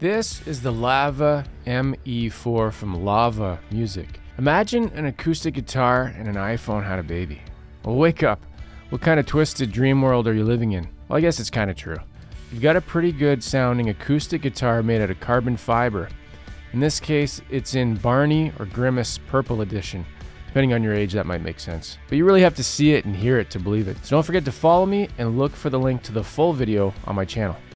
This is the Lava ME4 from Lava Music. Imagine an acoustic guitar and an iPhone had a baby. Well, wake up. What kind of twisted dream world are you living in? Well, I guess it's kind of true. You've got a pretty good sounding acoustic guitar made out of carbon fiber. In this case, it's in Barney or Grimace Purple Edition. Depending on your age, that might make sense. But you really have to see it and hear it to believe it. So don't forget to follow me and look for the link to the full video on my channel.